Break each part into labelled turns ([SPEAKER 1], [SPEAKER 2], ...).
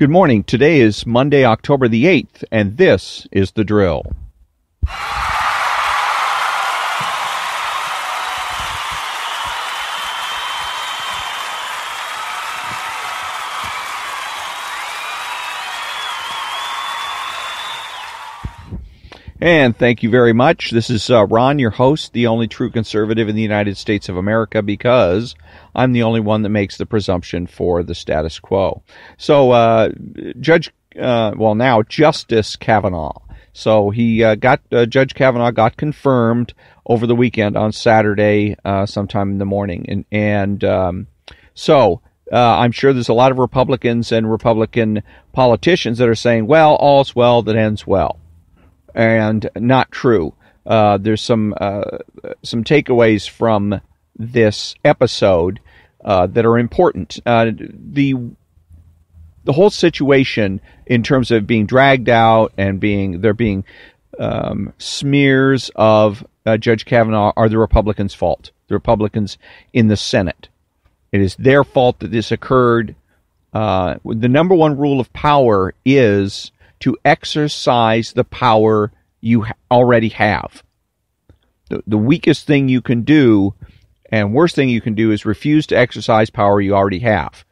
[SPEAKER 1] Good morning. Today is Monday, October the 8th, and this is the drill. And thank you very much. This is uh, Ron, your host, the only true conservative in the United States of America, because I'm the only one that makes the presumption for the status quo. So, uh, Judge, uh, well, now Justice Kavanaugh. So he uh, got uh, Judge Kavanaugh got confirmed over the weekend on Saturday, uh, sometime in the morning, and and um, so I'm sure there's a lot of Republicans and Republican politicians that are saying, "Well, all's well that ends well." And not true. Uh, there's some uh, some takeaways from this episode uh, that are important. Uh, the the whole situation in terms of being dragged out and being there being um, smears of uh, Judge Kavanaugh are the Republicans' fault. The Republicans in the Senate. It is their fault that this occurred. Uh, the number one rule of power is to exercise the power you already have. The, the weakest thing you can do and worst thing you can do is refuse to exercise power you already have.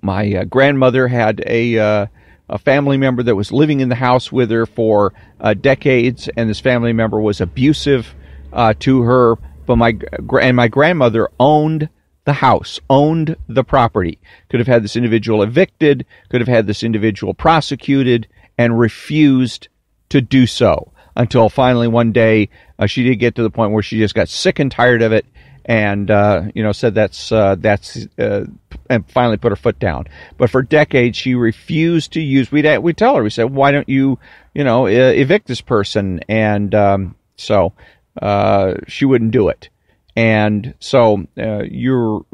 [SPEAKER 1] My uh, grandmother had a uh, a family member that was living in the house with her for uh, decades, and this family member was abusive uh, to her. But my and my grandmother owned the house, owned the property. Could have had this individual evicted, could have had this individual prosecuted, and refused to do so until finally one day uh, she did get to the point where she just got sick and tired of it and uh, you know said that's uh, that's uh, and finally put her foot down. But for decades she refused to use. We we tell her we said why don't you you know evict this person and um, so uh, she wouldn't do it. And so uh, you're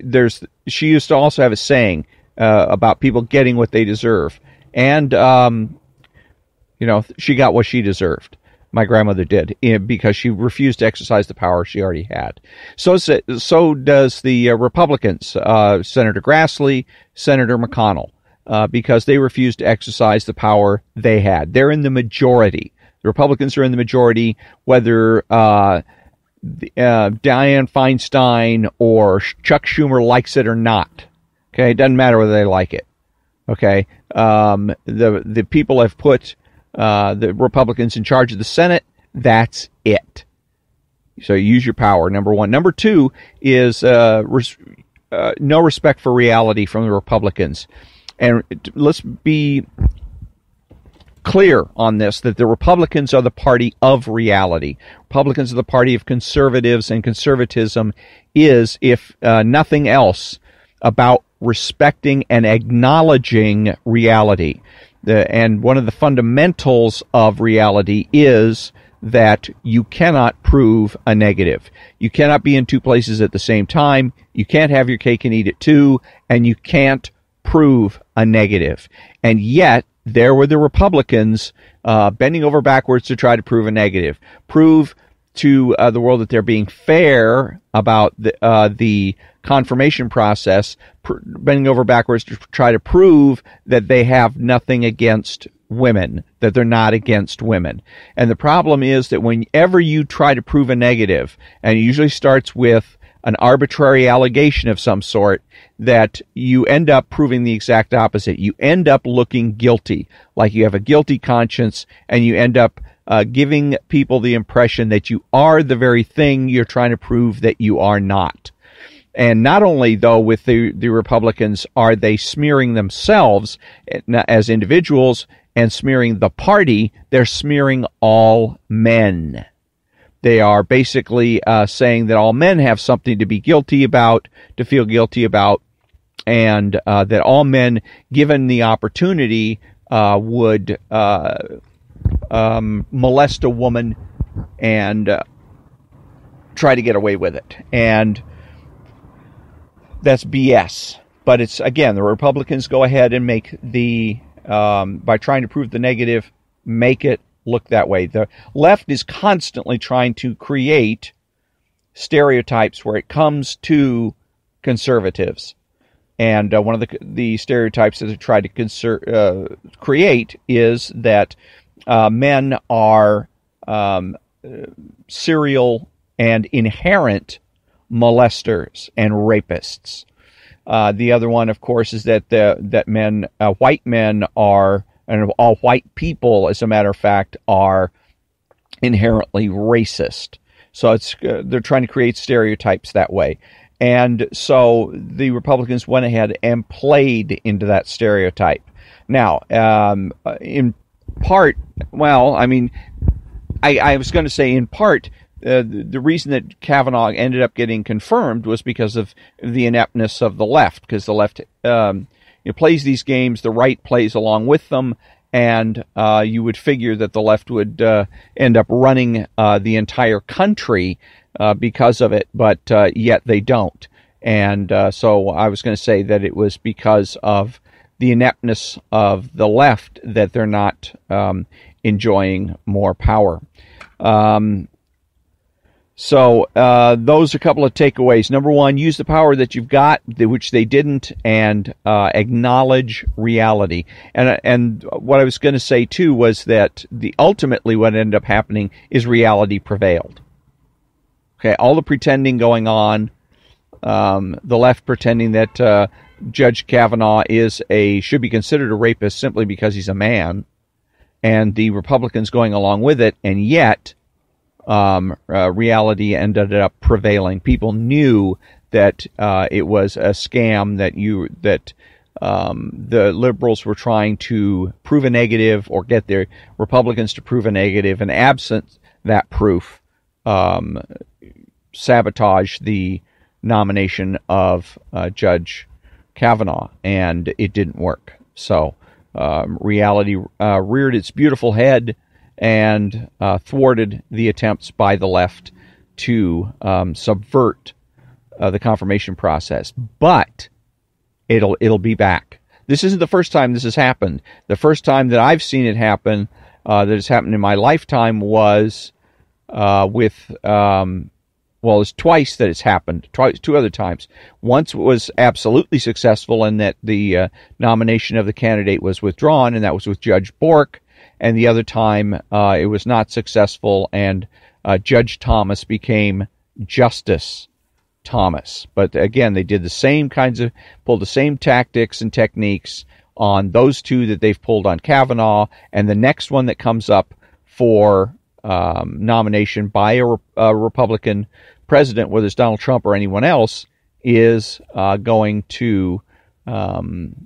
[SPEAKER 1] there's she used to also have a saying uh, about people getting what they deserve, and um, you know she got what she deserved. My grandmother did eh, because she refused to exercise the power she already had. So so does the uh, Republicans, uh, Senator Grassley, Senator McConnell, uh, because they refused to exercise the power they had. They're in the majority. The Republicans are in the majority, whether uh, Dianne Feinstein or Chuck Schumer likes it or not. Okay, it doesn't matter whether they like it. Okay, um, the the people have put uh, the Republicans in charge of the Senate. That's it. So use your power. Number one. Number two is uh, res- uh, no respect for reality from the Republicans, and let's be clear on this that the Republicans are the party of reality. Republicans are the party of conservatives, and conservatism is, if uh, nothing else, about respecting and acknowledging reality. The, and one of the fundamentals of reality is that you cannot prove a negative. You cannot be in two places at the same time. You can't have your cake and eat it too, and you can't prove a negative. And yet, there were the Republicans uh, bending over backwards to try to prove a negative, prove to uh, the world that they're being fair about the, uh, the confirmation process, pr- bending over backwards to try to prove that they have nothing against women, that they're not against women. And the problem is that whenever you try to prove a negative, and it usually starts with an arbitrary allegation of some sort that you end up proving the exact opposite. You end up looking guilty, like you have a guilty conscience, and you end up uh, giving people the impression that you are the very thing you're trying to prove that you are not. And not only, though, with the, the Republicans are they smearing themselves eh, as individuals and smearing the party, they're smearing all men. They are basically uh, saying that all men have something to be guilty about, to feel guilty about, and uh, that all men, given the opportunity, uh, would uh, um, molest a woman and uh, try to get away with it. And that's BS. But it's again, the Republicans go ahead and make the um, by trying to prove the negative, make it look that way. The left is constantly trying to create stereotypes where it comes to conservatives. And uh, one of the the stereotypes that they try to conser- uh, create is that uh, men are um, serial and inherent molesters and rapists. Uh, the other one, of course, is that the, that men, uh, white men, are and all white people, as a matter of fact, are inherently racist. So it's uh, they're trying to create stereotypes that way. And so the Republicans went ahead and played into that stereotype. Now, um, in part, well, I mean, I, I was going to say in part, uh, the, the, reason that Kavanaugh ended up getting confirmed was because of the ineptness of the left, because the left um, you know, plays these games, the right plays along with them, and uh, you would figure that the left would uh, end up running uh, the entire country uh, because of it, but yet they don't. And so I was going to say that it was because of the ineptness of the left that they're not um, enjoying more power. Um, so uh, those are a couple of takeaways. Number one, use the power that you've got, which they didn't, and uh, acknowledge reality. And and what I was going to say too was that the ultimately what ended up happening is reality prevailed. Okay, all the pretending going on, um, the left pretending that uh, Judge Kavanaugh is a should be considered a rapist simply because he's a man, and the Republicans going along with it, and yet um, uh, reality ended up prevailing. People knew that uh, it was a scam that you that um, the liberals were trying to prove a negative or get their Republicans to prove a negative, and absent that proof, um, sabotage the nomination of uh, Judge Kavanaugh, and it didn't work. So um, reality uh, reared its beautiful head and uh, thwarted the attempts by the left to um, subvert uh, the confirmation process. But it'll it'll be back. This isn't the first time this has happened. The first time that I've seen it happen, uh, that has happened in my lifetime, was uh, with um, well, it's twice that it's happened. Twice, two other times. Once was absolutely successful in that the uh, nomination of the candidate was withdrawn, and that was with Judge Bork and the other time uh, it was not successful, and uh, Judge Thomas became Justice Thomas. But again, they did the same kinds of, pulled the same tactics and techniques on those two that they've pulled on Kavanaugh, and the next one that comes up for um, nomination by a, a, Republican president, whether it's Donald Trump or anyone else, is uh, going to um,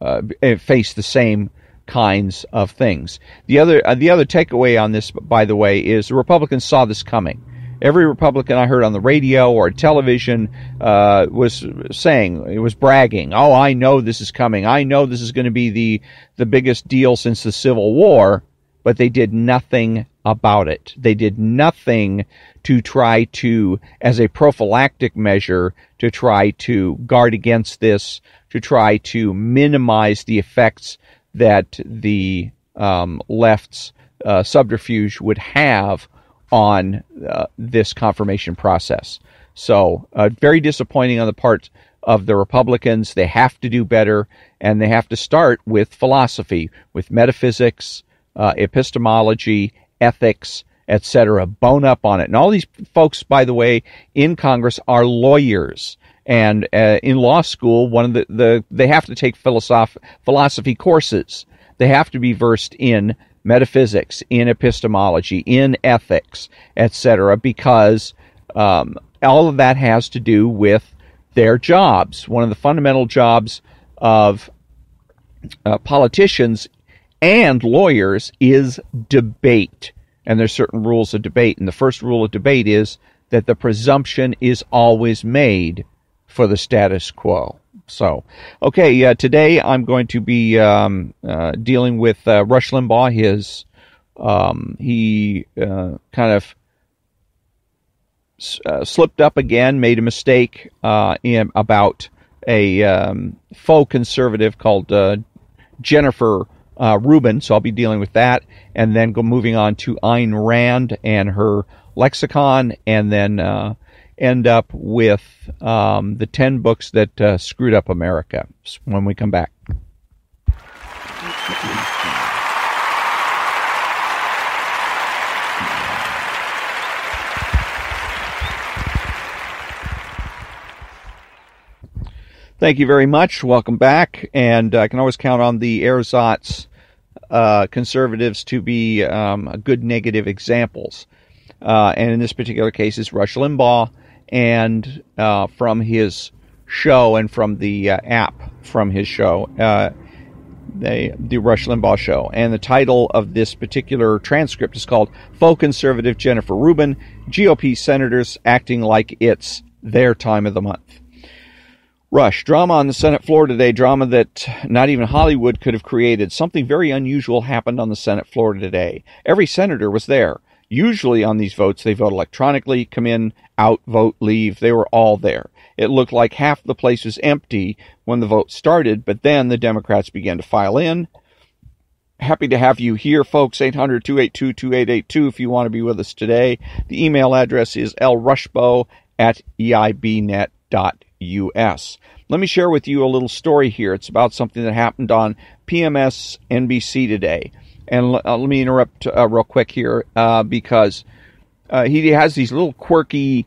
[SPEAKER 1] uh, face the same kinds of things. The other uh, the other takeaway on this, by the way, is the Republicans saw this coming. Every Republican I heard on the radio or television uh, was saying, it was bragging, "Oh, I know this is coming. I know this is going to be the the biggest deal since the Civil War." But they did nothing about it. They did nothing to try to, as a prophylactic measure, to try to guard against this, to try to minimize the effects that the um, left's uh, subterfuge would have on uh, this confirmation process. So, uh, very disappointing on the part of the Republicans. They have to do better, and they have to start with philosophy, with metaphysics, uh, epistemology, ethics, etc. Bone up on it. And all these folks, by the way, in Congress are lawyers. And uh, in law school, one of the, the they have to take philosoph- philosophy courses. They have to be versed in metaphysics, in epistemology, in ethics, etc., because um, all of that has to do with their jobs. One of the fundamental jobs of uh, politicians and lawyers is debate. And there's certain rules of debate. And the first rule of debate is that the presumption is always made for the status quo. So, okay, uh, today I'm going to be um, uh, dealing with uh, Rush Limbaugh. His um, he uh, kind of uh, slipped up again, made a mistake uh, in about a um, faux conservative called Jennifer Rubin. So I'll be dealing with that, and then go moving on to Ayn Rand and her lexicon, and then end up with um, the 10 books that uh, screwed up America when we come back. Thank you very much. Welcome back. And I can always count on the ersatz uh, conservatives to be um, good negative examples. Uh, and in this particular case, it's Rush Limbaugh, and uh, from his show and from the uh, app from his show, uh, the, the Rush Limbaugh show. And the title of this particular transcript is called Faux Conservative Jennifer Rubin GOP Senators Acting Like It's Their Time of the Month. Rush, drama on the Senate floor today, drama that not even Hollywood could have created. Something very unusual happened on the Senate floor today. Every senator was there. Usually on these votes, they vote electronically, come in, out, vote, leave. They were all there. It looked like half the place was empty when the vote started, but then the Democrats began to file in. Happy to have you here, folks. 800 282 2882 if you want to be with us today. The email address is ElRushbo at eibnet.com US. Let me share with you a little story here. It's about something that happened on PMS NBC today. And uh, let me interrupt uh, real quick here uh, because uh, he has these little quirky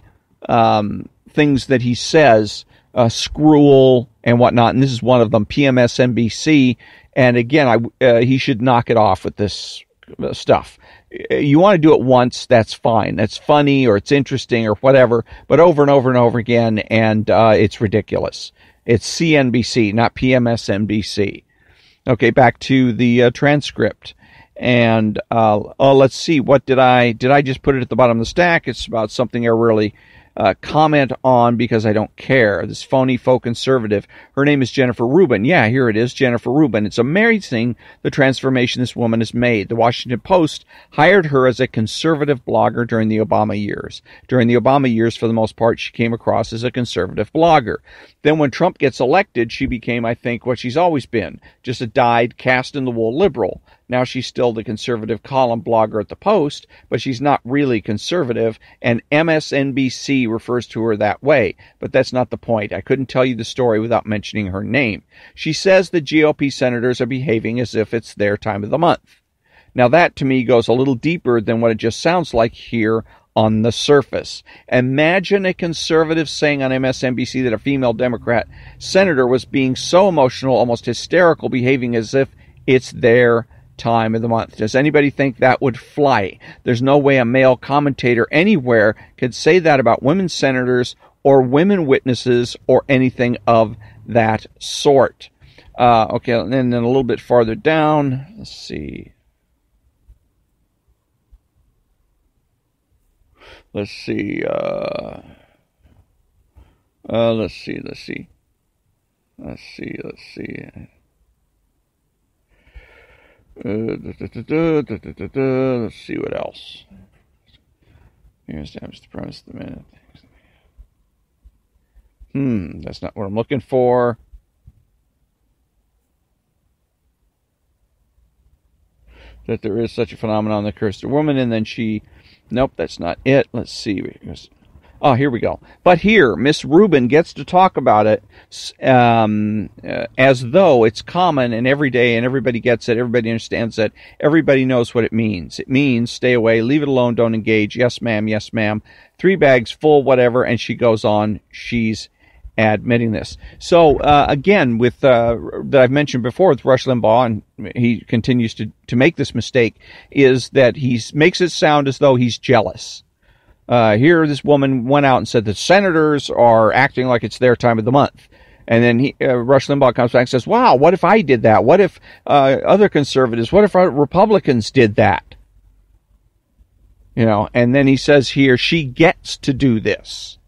[SPEAKER 1] um, things that he says, uh, screwl and whatnot. And this is one of them, PMSNBC. And again, I, uh, he should knock it off with this stuff you want to do it once, that's fine. That's funny or it's interesting or whatever, but over and over and over again, and uh, it's ridiculous. It's CNBC, not PMSNBC. Okay, back to the uh, transcript. And uh, oh, let's see, what did I did? I just put it at the bottom of the stack. It's about something I really uh, comment on because I don't care. This phony faux conservative. Her name is Jennifer Rubin. Yeah, here it is, Jennifer Rubin. It's amazing the transformation this woman has made. The Washington Post hired her as a conservative blogger during the Obama years. During the Obama years, for the most part, she came across as a conservative blogger. Then when Trump gets elected, she became, I think, what she's always been, just a dyed, cast in the wool liberal. Now she's still the conservative column blogger at the Post, but she's not really conservative, and MSNBC refers to her that way. But that's not the point. I couldn't tell you the story without mentioning her name. She says the GOP senators are behaving as if it's their time of the month. Now that to me goes a little deeper than what it just sounds like here on the surface. Imagine a conservative saying on MSNBC that a female Democrat senator was being so emotional, almost hysterical, behaving as if it's their time of the month. Does anybody think that would fly? There's no way a male commentator anywhere could say that about women senators or women witnesses or anything of that sort. Uh, okay, and then a little bit farther down, let's see. Let's see. Uh, uh, let's see. Let's see. Let's see. Let's see. Let's see what else. Here establish the premise of the minute. Hmm, that's not what I'm looking for. That there is such a phenomenon that occurs to woman, and then she, nope, that's not it. Let's see. Oh, here we go. But here, Miss Rubin gets to talk about it um, uh, as though it's common and everyday, and everybody gets it. Everybody understands it. Everybody knows what it means. It means stay away, leave it alone, don't engage. Yes, ma'am. Yes, ma'am. Three bags full, whatever. And she goes on. She's admitting this. So uh, again, with uh, that I've mentioned before with Rush Limbaugh, and he continues to to make this mistake, is that he makes it sound as though he's jealous uh, here, this woman went out and said the senators are acting like it's their time of the month. And then he, uh, Rush Limbaugh comes back and says, "Wow, what if I did that? What if uh, other conservatives? What if Republicans did that?" You know. And then he says here, "She gets to do this."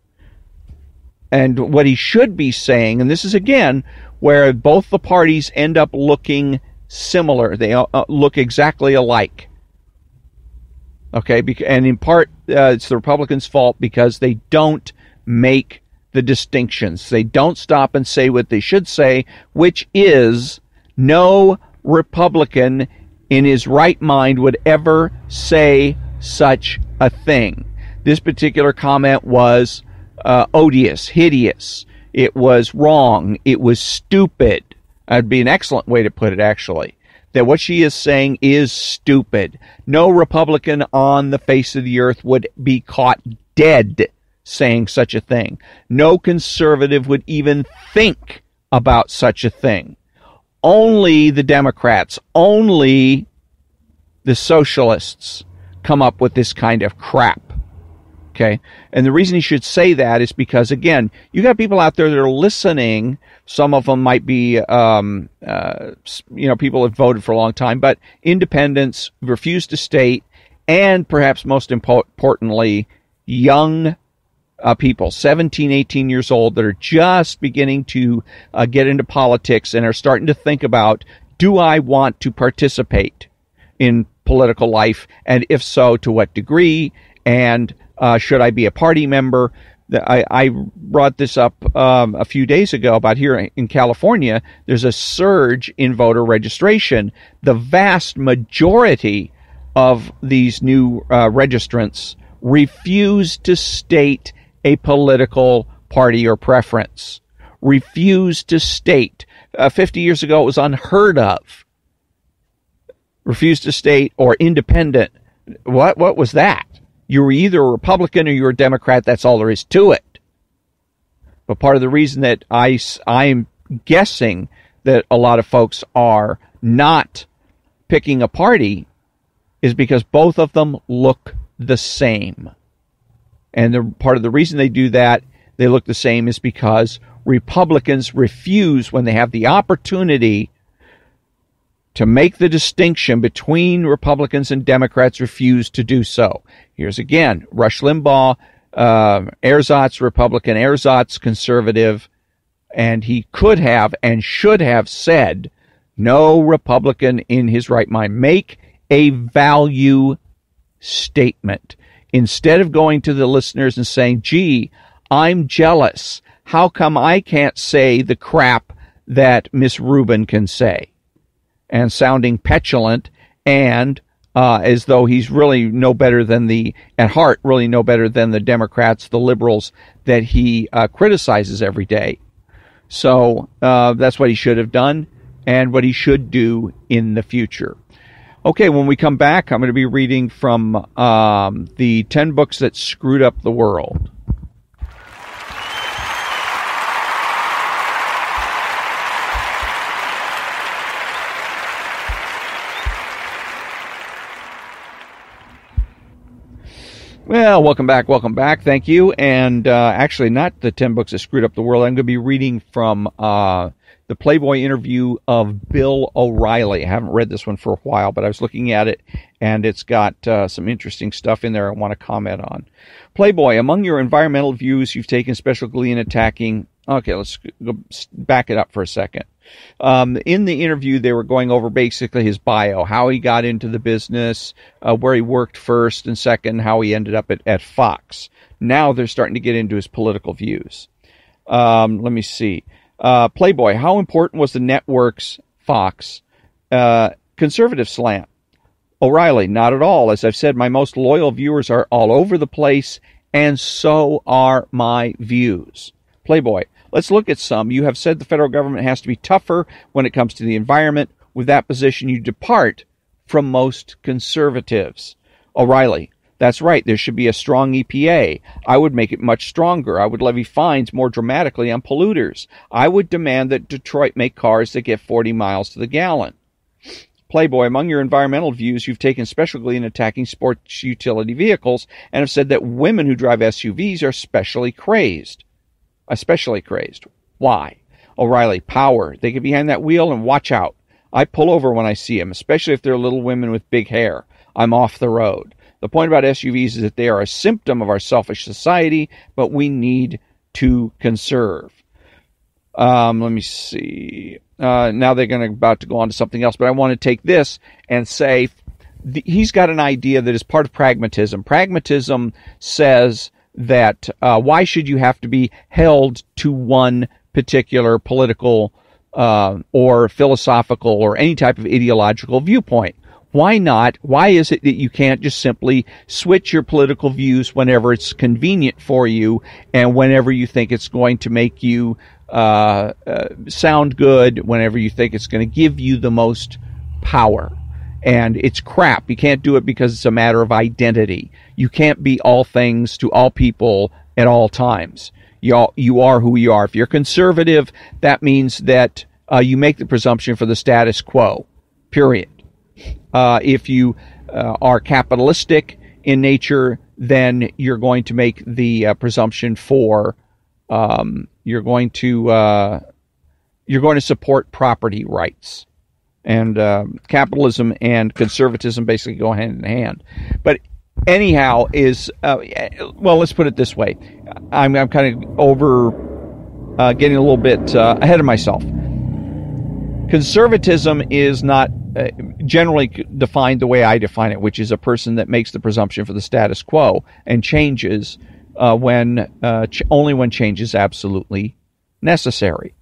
[SPEAKER 1] And what he should be saying, and this is again where both the parties end up looking similar. They uh, look exactly alike. Okay, and in part, uh, it's the Republicans' fault because they don't make the distinctions. They don't stop and say what they should say, which is no Republican in his right mind would ever say such a thing. This particular comment was uh, odious, hideous. It was wrong. It was stupid. That'd be an excellent way to put it, actually. That what she is saying is stupid. No Republican on the face of the earth would be caught dead saying such a thing. No conservative would even think about such a thing. Only the Democrats, only the socialists come up with this kind of crap. Okay. And the reason he should say that is because, again, you got people out there that are listening. Some of them might be, um, uh, you know, people have voted for a long time, but independents refuse to state, and perhaps most importantly, young uh, people, 17, 18 years old, that are just beginning to uh, get into politics and are starting to think about do I want to participate in political life? And if so, to what degree? And uh, should I be a party member? I, I brought this up um, a few days ago about here in California. There's a surge in voter registration. The vast majority of these new uh, registrants refuse to state a political party or preference. Refuse to state. Uh, 50 years ago, it was unheard of. Refuse to state or independent. What, what was that? You were either a Republican or you were a Democrat. That's all there is to it. But part of the reason that I, I'm guessing that a lot of folks are not picking a party is because both of them look the same. And the, part of the reason they do that, they look the same, is because Republicans refuse, when they have the opportunity to make the distinction between Republicans and Democrats, refuse to do so. Here's again Rush Limbaugh, uh, Ersatz Republican, Ersatz conservative, and he could have and should have said, no Republican in his right mind. Make a value statement instead of going to the listeners and saying, gee, I'm jealous. How come I can't say the crap that Miss Rubin can say? And sounding petulant and uh, as though he's really no better than the, at heart, really no better than the Democrats, the liberals that he uh, criticizes every day. So uh, that's what he should have done and what he should do in the future. Okay, when we come back, I'm going to be reading from um, the 10 books that screwed up the world. Well, welcome back, welcome back. Thank you. And uh, actually, not the 10 books that screwed up the world. I'm going to be reading from uh, the Playboy interview of Bill O'Reilly. I haven't read this one for a while, but I was looking at it and it's got uh, some interesting stuff in there I want to comment on. Playboy, among your environmental views, you've taken special glee in attacking. Okay, let's go back it up for a second. Um, in the interview, they were going over basically his bio, how he got into the business, uh, where he worked first, and second, how he ended up at, at Fox. Now they're starting to get into his political views. Um, let me see. Uh, Playboy, how important was the network's Fox uh, conservative slant? O'Reilly, not at all. As I've said, my most loyal viewers are all over the place, and so are my views. Playboy, let's look at some. You have said the federal government has to be tougher when it comes to the environment. With that position, you depart from most conservatives. O'Reilly, that's right. There should be a strong EPA. I would make it much stronger. I would levy fines more dramatically on polluters. I would demand that Detroit make cars that get 40 miles to the gallon. Playboy, among your environmental views, you've taken special glee in attacking sports utility vehicles and have said that women who drive SUVs are specially crazed. Especially crazed. Why? O'Reilly, power. They get behind that wheel and watch out. I pull over when I see them, especially if they're little women with big hair. I'm off the road. The point about SUVs is that they are a symptom of our selfish society, but we need to conserve. Um, let me see. Uh, now they're going to about to go on to something else, but I want to take this and say the, he's got an idea that is part of pragmatism. Pragmatism says that uh, why should you have to be held to one particular political uh, or philosophical or any type of ideological viewpoint? Why not? Why is it that you can't just simply switch your political views whenever it's convenient for you and whenever you think it's going to make you uh, uh, sound good, whenever you think it's going to give you the most power? And it's crap. You can't do it because it's a matter of identity. You can't be all things to all people at all times. You, you are who you are. If you're conservative, that means that uh, you make the presumption for the status quo, period. Uh, if you uh, are capitalistic in nature, then you're going to make the uh, presumption for um, you're going to uh, you're going to support property rights, and uh, capitalism and conservatism basically go hand in hand. But anyhow, is well, let's put it this way: I'm, I'm kind of over getting a little bit ahead of myself Conservatism is not uh, generally defined the way I define it, which is a person that makes the presumption for the status quo and changes uh, when uh, ch- only when change is absolutely necessary.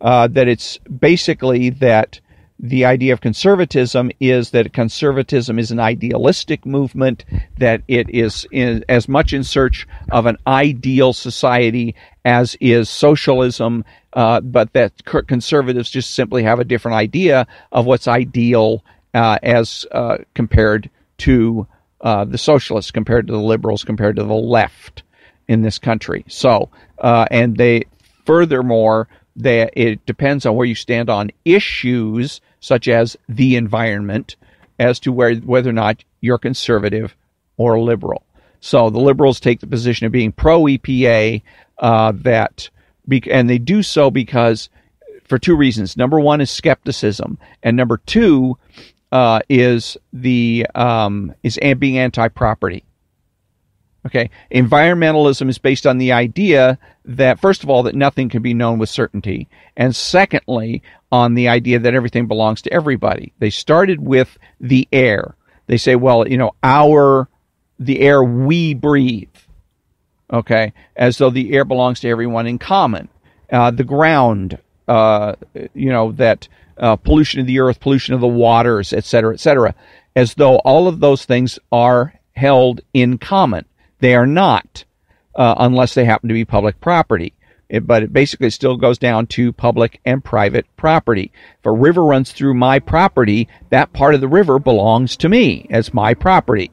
[SPEAKER 1] Uh, that it's basically that the idea of conservatism is that conservatism is an idealistic movement, that it is in, as much in search of an ideal society as is socialism, uh, but that conservatives just simply have a different idea of what's ideal uh, as uh, compared to uh, the socialists, compared to the liberals, compared to the left in this country. So, uh, and they furthermore, they, it depends on where you stand on issues such as the environment as to where, whether or not you're conservative or liberal. So the liberals take the position of being pro EPA, uh, that and they do so because for two reasons. Number one is skepticism, and number two uh, is the um, is being anti-property. Okay, environmentalism is based on the idea that first of all that nothing can be known with certainty, and secondly on the idea that everything belongs to everybody. They started with the air. They say, well, you know, our the air we breathe okay, as though the air belongs to everyone in common. Uh, the ground, uh, you know, that uh, pollution of the earth, pollution of the waters, et cetera, et cetera, as though all of those things are held in common. They are not, uh, unless they happen to be public property. It, but it basically still goes down to public and private property. If a river runs through my property, that part of the river belongs to me as my property.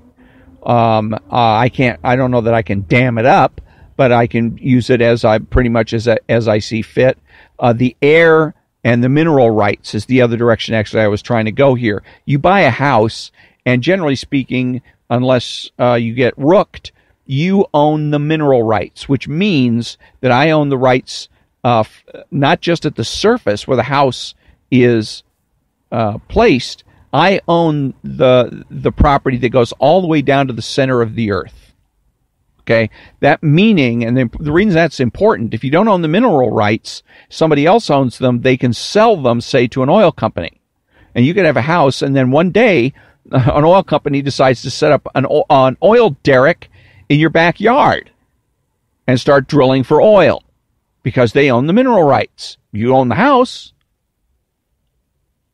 [SPEAKER 1] Um, uh, I can't. I don't know that I can dam it up, but I can use it as I pretty much as I, as I see fit. Uh, the air and the mineral rights is the other direction. Actually, I was trying to go here. You buy a house, and generally speaking, unless uh, you get rooked, you own the mineral rights, which means that I own the rights uh, not just at the surface where the house is uh, placed, I own the the property that goes all the way down to the center of the earth. Okay, that meaning, and the, the reason that's important, if you don't own the mineral rights, somebody else owns them. They can sell them, say, to an oil company, and you could have a house, and then one day, an oil company decides to set up an an oil derrick in your backyard and start drilling for oil because they own the mineral rights. You own the house,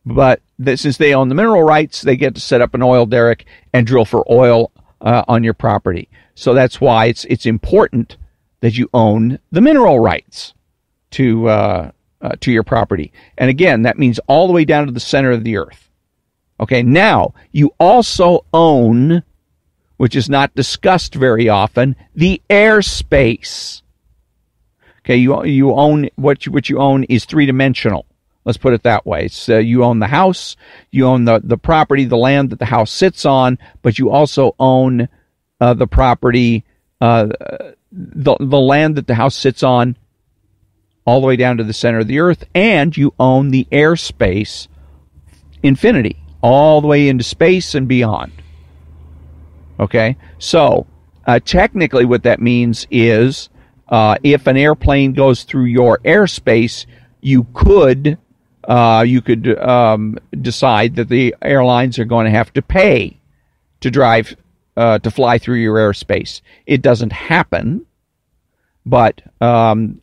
[SPEAKER 1] but since they own the mineral rights, they get to set up an oil derrick and drill for oil uh, on your property. So that's why it's it's important that you own the mineral rights to uh, uh, to your property. And again, that means all the way down to the center of the earth. Okay, now you also own, which is not discussed very often, the airspace. Okay, you you own what you what you own is three dimensional. Let's put it that way. So you own the house, you own the, the property, the land that the house sits on, but you also own uh, the property, uh, the, the land that the house sits on all the way down to the center of the earth, and you own the airspace infinity, all the way into space and beyond. Okay? So, uh, technically, what that means is uh, if an airplane goes through your airspace, you could uh, you could um, decide that the airlines are going to have to pay to drive uh, to fly through your airspace. It doesn't happen, but um,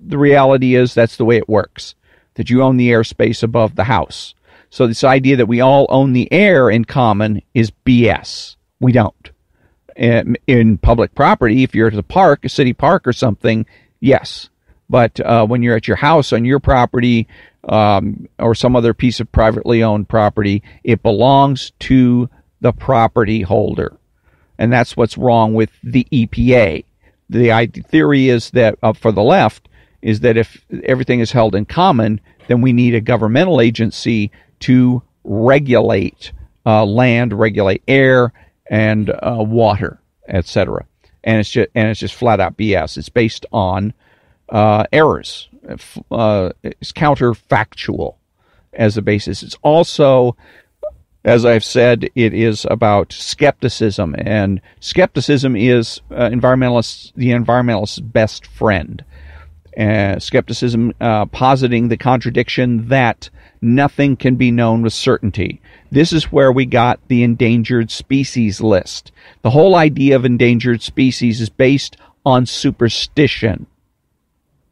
[SPEAKER 1] the reality is that's the way it works. That you own the airspace above the house. So this idea that we all own the air in common is BS. We don't. In, in public property, if you're at a park, a city park or something, yes. But uh, when you're at your house on your property um, or some other piece of privately owned property, it belongs to the property holder. And that's what's wrong with the EPA. The theory is that uh, for the left is that if everything is held in common, then we need a governmental agency to regulate uh, land, regulate air and uh, water, etc. And it's just and it's just flat out BS. It's based on uh, errors. Uh, it's counterfactual as a basis. It's also as I've said, it is about skepticism, and skepticism is uh, environmentalists the environmentalist's best friend. Uh, skepticism uh, positing the contradiction that nothing can be known with certainty. This is where we got the endangered species list. The whole idea of endangered species is based on superstition.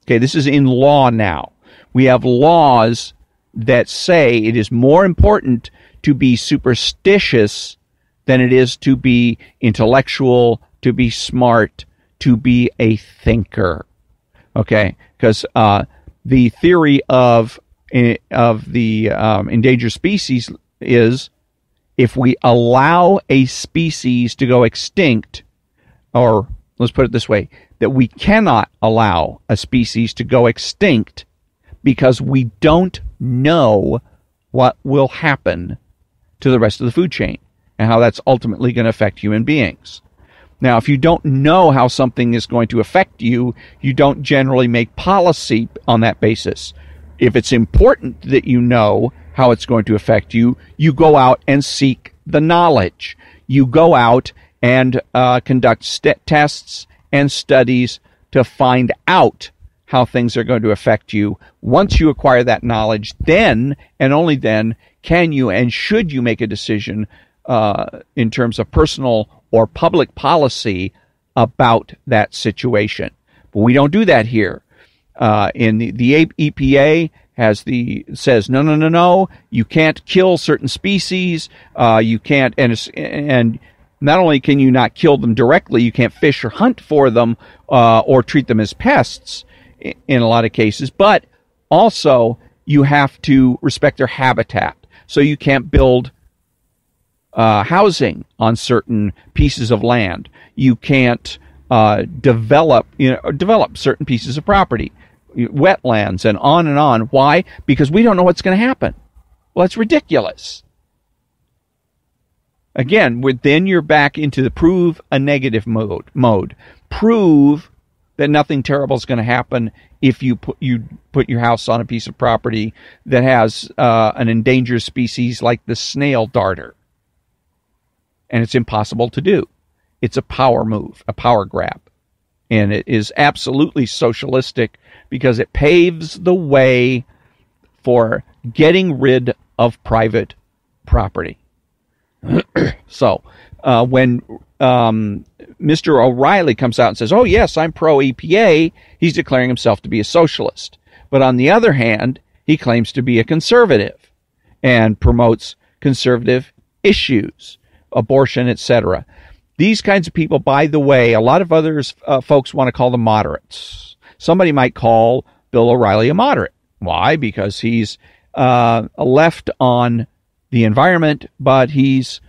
[SPEAKER 1] Okay, this is in law now. We have laws that say it is more important to be superstitious than it is to be intellectual, to be smart, to be a thinker. Okay, because uh, the theory of eh, of the um, endangered species is if we allow a species to go extinct, or let's put it this way, that we cannot allow a species to go extinct because we don't know what will happen to the rest of the food chain and how that's ultimately going to affect human beings. Now, if you don't know how something is going to affect you, you don't generally make policy on that basis. If it's important that you know how it's going to affect you, you go out and seek the knowledge. You go out and uh, conduct st- tests and studies to find out how things are going to affect you. Once you acquire that knowledge, then and only then can you and should you make a decision uh, in terms of personal or public policy about that situation. But we don't do that here. Uh, in the, the EPA has the says no no no no you can't kill certain species uh, you can't and and not only can you not kill them directly you can't fish or hunt for them uh, or treat them as pests in a lot of cases but also you have to respect their habitat so you can't build uh, housing on certain pieces of land. You can't uh, develop you know develop certain pieces of property, wetlands, and on and on. Why? Because we don't know what's going to happen. Well, it's ridiculous. Again, then you're back into the prove a negative mode. Mode prove that nothing terrible is going to happen if you put you put your house on a piece of property that has uh, an endangered species like the snail darter, and it's impossible to do. It's a power move, a power grab, and it is absolutely socialistic because it paves the way for getting rid of private property. so, uh, when um, Mr. O'Reilly comes out and says, Oh, yes, I'm pro EPA, he's declaring himself to be a socialist. But on the other hand, he claims to be a conservative and promotes conservative issues, abortion, etc. These kinds of people, by the way, a lot of others uh, folks want to call them moderates. Somebody might call Bill O'Reilly a moderate. Why? Because he's uh, left on the environment, but he's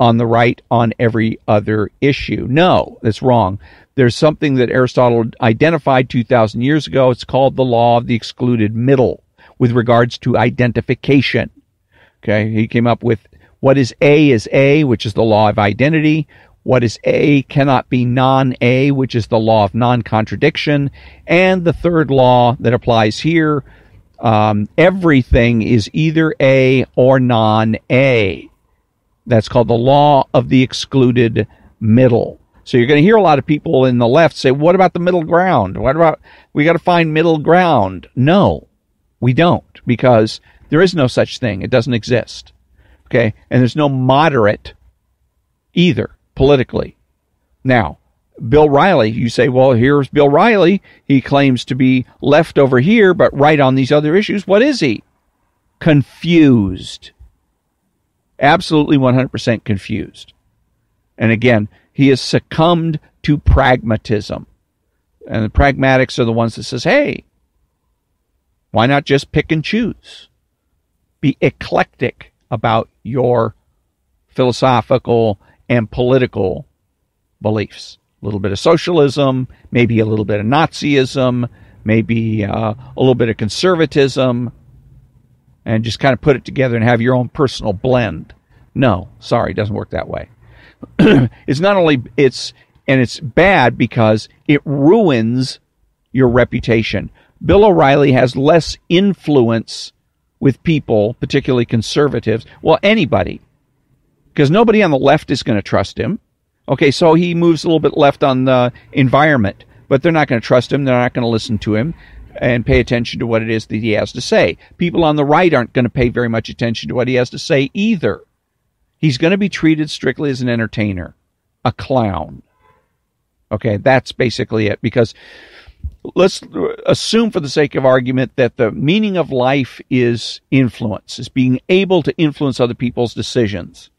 [SPEAKER 1] on the right on every other issue. No, that's wrong. There's something that Aristotle identified 2,000 years ago. It's called the law of the excluded middle with regards to identification. Okay, he came up with what is A is A, which is the law of identity. What is A cannot be non A, which is the law of non contradiction. And the third law that applies here um, everything is either A or non A. That's called the law of the excluded middle. So you're going to hear a lot of people in the left say, what about the middle ground? What about, we got to find middle ground. No, we don't because there is no such thing. It doesn't exist. Okay. And there's no moderate either politically. Now, Bill Riley, you say, well, here's Bill Riley. He claims to be left over here, but right on these other issues. What is he? confused. Absolutely 100% confused. And again, he has succumbed to pragmatism. And the pragmatics are the ones that says, hey, why not just pick and choose? Be eclectic about your philosophical and political beliefs. A little bit of socialism, maybe a little bit of Nazism, maybe uh, a little bit of conservatism, and just kind of put it together and have your own personal blend. No, sorry, it doesn't work that way. it's not only it's and it's bad because it ruins your reputation. Bill O'Reilly has less influence with people, particularly conservatives, well anybody. Because nobody on the left is going to trust him. Okay, so he moves a little bit left on the environment, but they're not going to trust him, they're not going to listen to him and pay attention to what it is that he has to say. People on the right aren't going to pay very much attention to what he has to say either. He's going to be treated strictly as an entertainer, a clown. Okay, that's basically it. Because let's assume, for the sake of argument, that the meaning of life is influence, is being able to influence other people's decisions.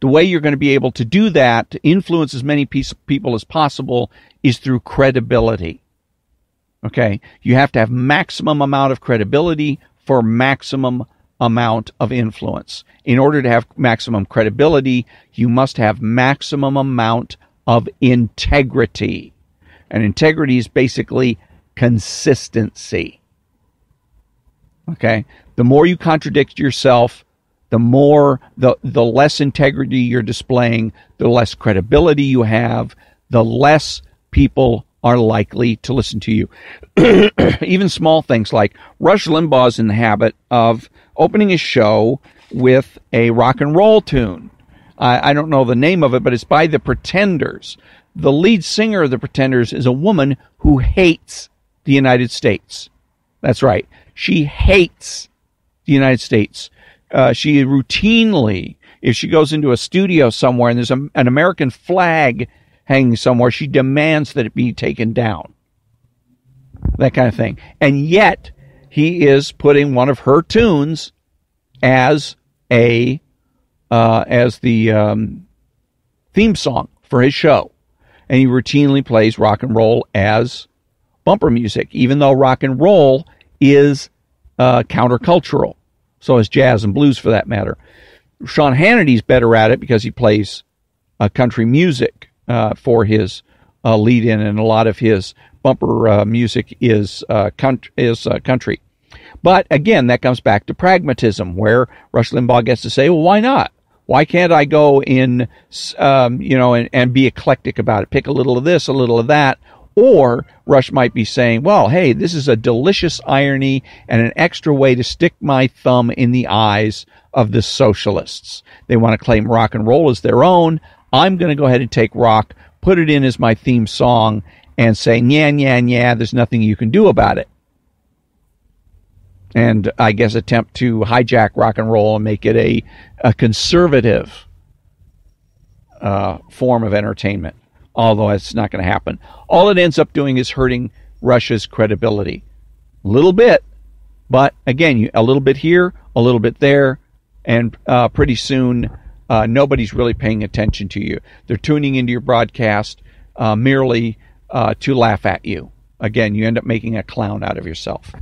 [SPEAKER 1] The way you're going to be able to do that, to influence as many people as possible, is through credibility. Okay, you have to have maximum amount of credibility for maximum amount of influence. In order to have maximum credibility, you must have maximum amount of integrity. And integrity is basically consistency. Okay? The more you contradict yourself, the more the the less integrity you're displaying, the less credibility you have, the less people are likely to listen to you. Even small things like Rush Limbaugh's in the habit of opening his show with a rock and roll tune. I, I don't know the name of it, but it's by the Pretenders. The lead singer of the Pretenders is a woman who hates the United States. That's right. She hates the United States. Uh, she routinely, if she goes into a studio somewhere and there's a, an American flag hanging somewhere, she demands that it be taken down. That kind of thing. And yet, he is putting one of her tunes as a uh, as the um, theme song for his show, and he routinely plays rock and roll as bumper music, even though rock and roll is uh, countercultural. So is jazz and blues, for that matter. Sean Hannity's better at it because he plays uh, country music uh, for his uh, lead in, and a lot of his bumper uh, music is uh, is country. But again, that comes back to pragmatism, where Rush Limbaugh gets to say, "Well, why not? Why can't I go in, um, you know, and, and be eclectic about it? Pick a little of this, a little of that." Or Rush might be saying, well, hey, this is a delicious irony and an extra way to stick my thumb in the eyes of the socialists. They want to claim rock and roll as their own. I'm going to go ahead and take rock, put it in as my theme song, and say, yeah, yeah, yeah, there's nothing you can do about it. And I guess attempt to hijack rock and roll and make it a, a conservative uh, form of entertainment, although it's not going to happen. All it ends up doing is hurting Rush's credibility. A little bit, but again, you, a little bit here, a little bit there, and uh, pretty soon uh, nobody's really paying attention to you. They're tuning into your broadcast uh, merely uh, to laugh at you. Again, you end up making a clown out of yourself.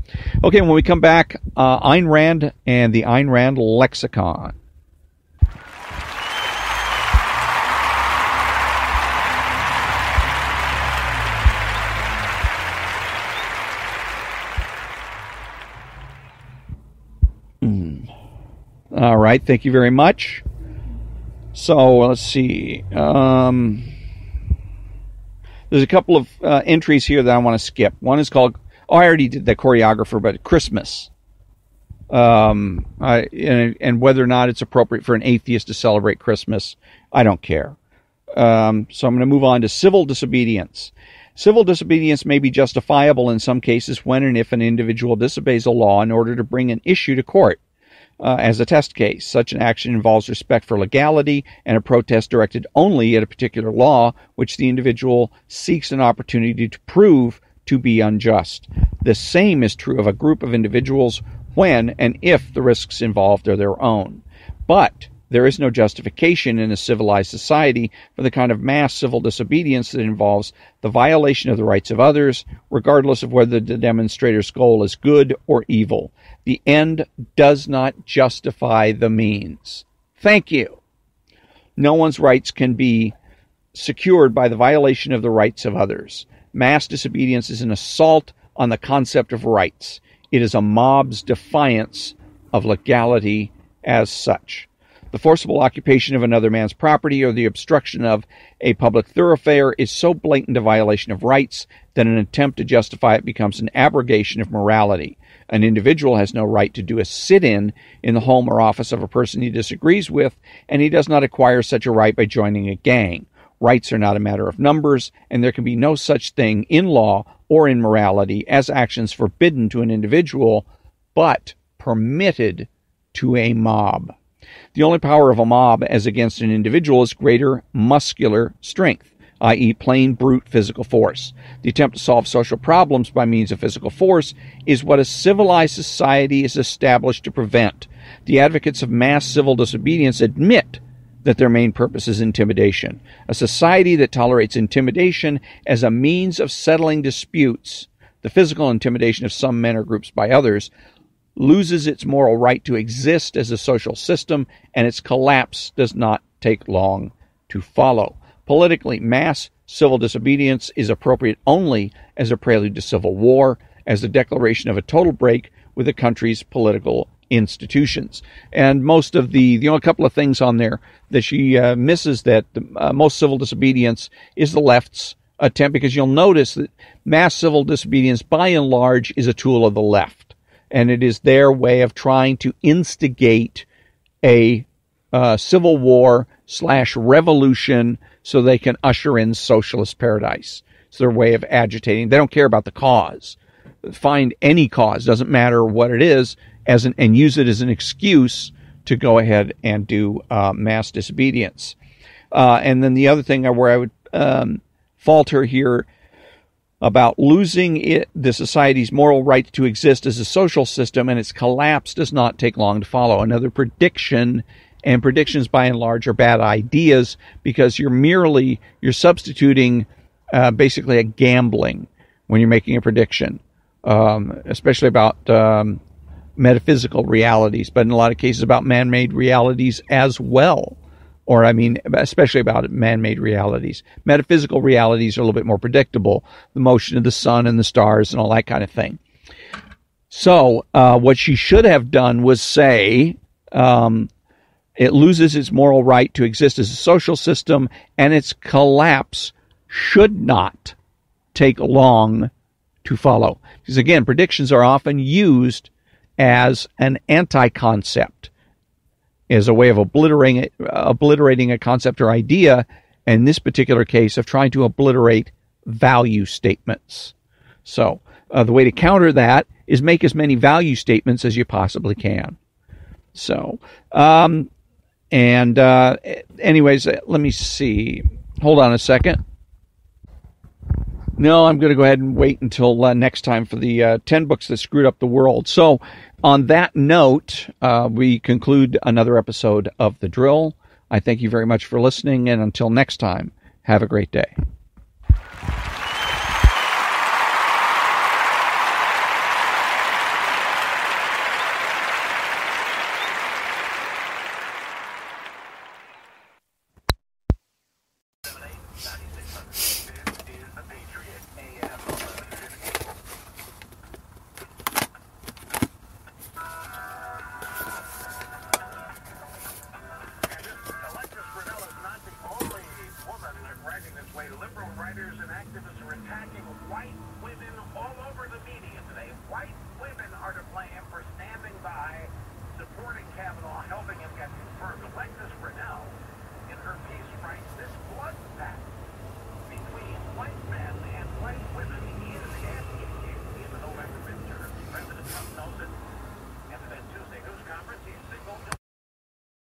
[SPEAKER 1] Okay, when we come back, uh, Ayn Rand and the Ayn Rand lexicon. Hmm. All right, thank you very much. So let's see. Um, there's a couple of uh, entries here that I want to skip. One is called, oh, I already did the choreographer, but Christmas. Um, I, and, and, whether or not it's appropriate for an atheist to celebrate Christmas, I don't care. Um, so I'm going to move on to civil disobedience. Civil disobedience may be justifiable in some cases when and if an individual disobeys a law in order to bring an issue to court uh, as a test case. Such an action involves respect for legality and a protest directed only at a particular law which the individual seeks an opportunity to prove to be unjust. The same is true of a group of individuals when and if the risks involved are their own. But there is no justification in a civilized society for the kind of mass civil disobedience that involves the violation of the rights of others, regardless of whether the demonstrator's goal is good or evil. The end does not justify the means. Thank you. No one's rights can be secured by the violation of the rights of others. Mass disobedience is an assault on the concept of rights. It is a mob's defiance of legality as such. The forcible occupation of another man's property or the obstruction of a public thoroughfare is so blatant a violation of rights that an attempt to justify it becomes an abrogation of morality. An individual has no right to do a sit in in the home or office of a person he disagrees with, and he does not acquire such a right by joining a gang. Rights are not a matter of numbers, and there can be no such thing in law or in morality as actions forbidden to an individual, but permitted to a mob. The only power of a mob as against an individual is greater muscular strength, i.e., plain brute physical force. The attempt to solve social problems by means of physical force is what a civilized society is established to prevent. The advocates of mass civil disobedience admit that their main purpose is intimidation. A society that tolerates intimidation as a means of settling disputes, the physical intimidation of some men or groups by others, loses its moral right to exist as a social system, and its collapse does not take long to follow. Politically, mass civil disobedience is appropriate only as a prelude to civil war, as the declaration of a total break with the country's political institutions. And most of the, the only couple of things on there that she uh, misses that uh, most civil disobedience is the left's attempt, because you'll notice that mass civil disobedience, by and large, is a tool of the left and it is their way of trying to instigate a uh, civil war slash revolution so they can usher in socialist paradise. It's their way of agitating. They don't care about the cause. Find any cause, doesn't matter what it is, as an, and use it as an excuse to go ahead and do uh, mass disobedience. Uh, and then the other thing where I would um, falter here about losing it, the society's moral right to exist as a social system and its collapse does not take long to follow. Another prediction, and predictions by and large are bad ideas because you're merely you're substituting uh, basically a gambling when you're making a prediction, um, especially about um, metaphysical realities, but in a lot of cases about man-made realities as well or I mean, especially about man made realities. Metaphysical realities are a little bit more predictable the motion of the sun and the stars and all that kind of thing. So, uh, what she should have done was say, um, it loses its moral right to exist as a social system, and its collapse should not take long to follow. Because again, predictions are often used as an anti concept as a way of obliterating obliterating a concept or idea. In this particular case, of trying to obliterate value statements. So uh, the way to counter that is make as many value statements as you possibly can. So, um, and uh, anyways, uh, let me see. Hold on a second. No, I'm going to go ahead and wait until uh, next time for the uh, 10 books that screwed up the world. So, on that note, uh, we conclude another episode of The Drill. I thank you very much for listening, and until next time, have a great day.